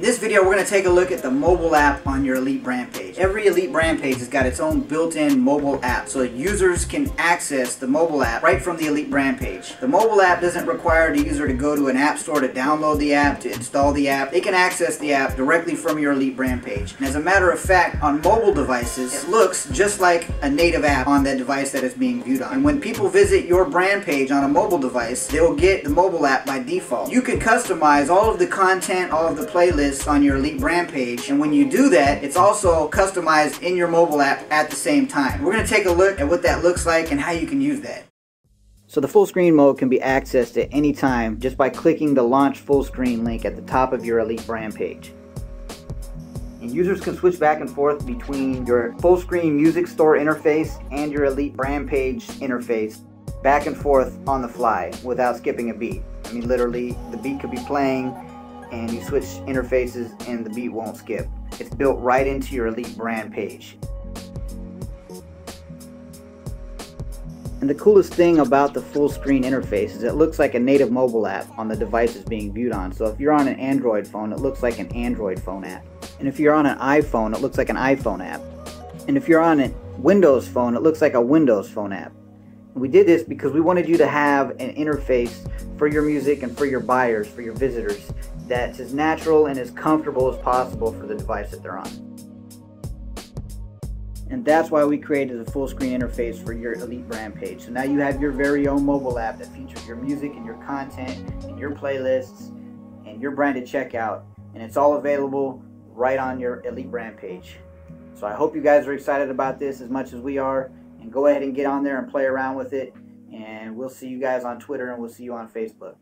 In this video, we're going to take a look at the mobile app on your Elite brand page. Every Elite brand page has got its own built-in mobile app, so users can access the mobile app right from the Elite brand page. The mobile app doesn't require the user to go to an app store to download the app, to install the app. They can access the app directly from your Elite brand page. And as a matter of fact, on mobile devices, it looks just like a native app on that device that is being viewed on. And when people visit your brand page on a mobile device, they'll get the mobile app by default. You can customize all of the content, all of the playlists, on your Elite brand page. And when you do that, it's also customized in your mobile app at the same time. We're going to take a look at what that looks like and how you can use that. So the full screen mode can be accessed at any time just by clicking the launch full screen link at the top of your Elite brand page. And users can switch back and forth between your full screen music store interface and your Elite brand page interface back and forth on the fly without skipping a beat. I mean literally the beat could be playing and you switch interfaces and the beat won't skip. It's built right into your Elite brand page. And the coolest thing about the full screen interface is it looks like a native mobile app on the device devices being viewed on. So if you're on an Android phone, it looks like an Android phone app. And if you're on an iPhone, it looks like an iPhone app. And if you're on a Windows phone, it looks like a Windows phone app. We did this because we wanted you to have an interface for your music and for your buyers, for your visitors, that's as natural and as comfortable as possible for the device that they're on. And that's why we created the full screen interface for your Elite brand page. So now you have your very own mobile app that features your music and your content and your playlists and your branded checkout. And it's all available right on your Elite brand page. So I hope you guys are excited about this as much as we are and go ahead and get on there and play around with it. And we'll see you guys on Twitter and we'll see you on Facebook.